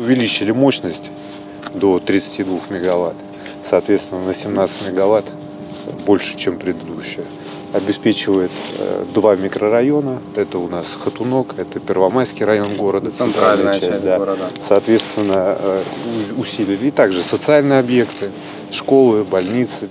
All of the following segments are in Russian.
Увеличили мощность до 32 мегаватт, соответственно, на 17 мегаватт больше, чем предыдущая. Обеспечивает э, два микрорайона. Это у нас Хатунок, это Первомайский район города, центральная, центральная часть, да. города. Соответственно, э, усилили. И также социальные объекты, школы, больницы.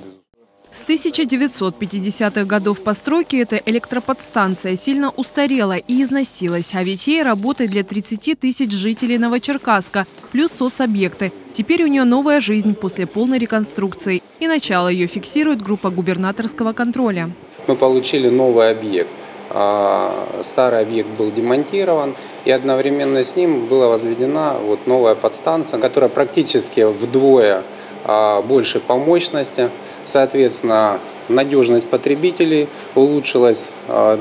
С 1950-х годов постройки эта электроподстанция сильно устарела и износилась, а ведь ей работает для 30 тысяч жителей Новочеркасска, плюс соцобъекты. Теперь у нее новая жизнь после полной реконструкции, и начало ее фиксирует группа губернаторского контроля. Мы получили новый объект. А, старый объект был демонтирован, и одновременно с ним была возведена вот новая подстанция, которая практически вдвое а, больше по мощности. Соответственно, надежность потребителей улучшилась а,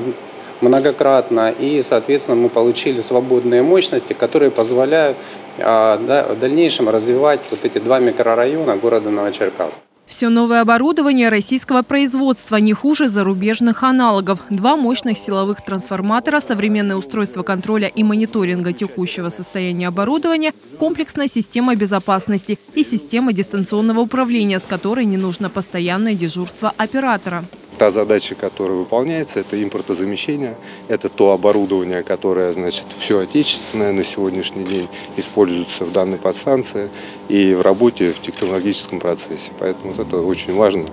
многократно, и, соответственно, мы получили свободные мощности, которые позволяют а, в дальнейшем развивать вот эти два микрорайона города Новочеркасска. Все новое оборудование российского производства не хуже зарубежных аналогов. Два мощных силовых трансформатора, современное устройство контроля и мониторинга текущего состояния оборудования, комплексная система безопасности и система дистанционного управления, с которой не нужно постоянное дежурство оператора. Та задача, которая выполняется, это импортозамещение, это то оборудование, которое, значит, все отечественное на сегодняшний день используется в данной подстанции и в работе в технологическом процессе. Поэтому вот это очень важно.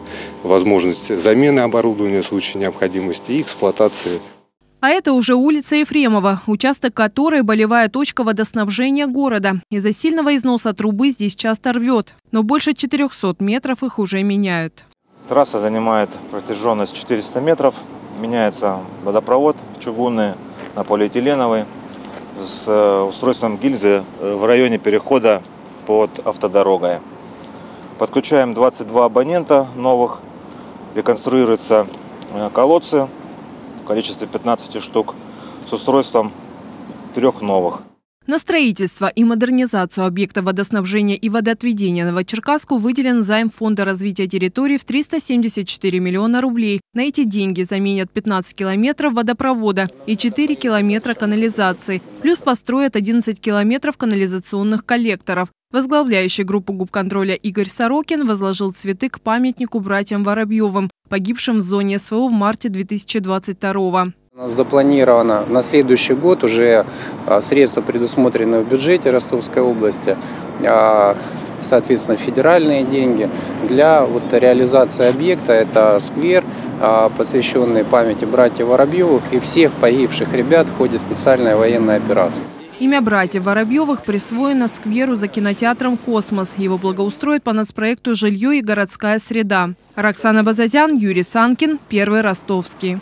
Возможность замены оборудования в случае необходимости и эксплуатации а это уже улица Ефремова, участок которой болевая точка водоснабжения города. Из-за сильного износа трубы здесь часто рвет, но больше 400 метров их уже меняют. Трасса занимает протяженность 400 метров. Меняется водопровод чугунный на полиэтиленовый с э, устройством гильзы э, в районе перехода под автодорогой. Подключаем 22 абонента новых. Реконструируются э, колодцы в количестве 15 штук с устройством трех новых. На строительство и модернизацию объекта водоснабжения и водоотведения Новочеркасску выделен займ Фонда развития территорий в 374 миллиона рублей. На эти деньги заменят 15 километров водопровода и 4 километра канализации. Плюс построят 11 километров канализационных коллекторов. Возглавляющий группу губконтроля Игорь Сорокин возложил цветы к памятнику братьям Воробьевым, погибшим в зоне СВО в марте 2022 года. Запланировано на следующий год уже а, средства, предусмотренные в бюджете Ростовской области, а, соответственно, федеральные деньги для вот реализации объекта. Это сквер, а, посвященный памяти братьев Воробьевых и всех погибших ребят в ходе специальной военной операции. Имя братьев Воробьевых присвоено скверу за кинотеатром «Космос». Его благоустроят по нацпроекту «Жилье и городская среда». Роксана Базатян, Юрий Санкин, Первый Ростовский.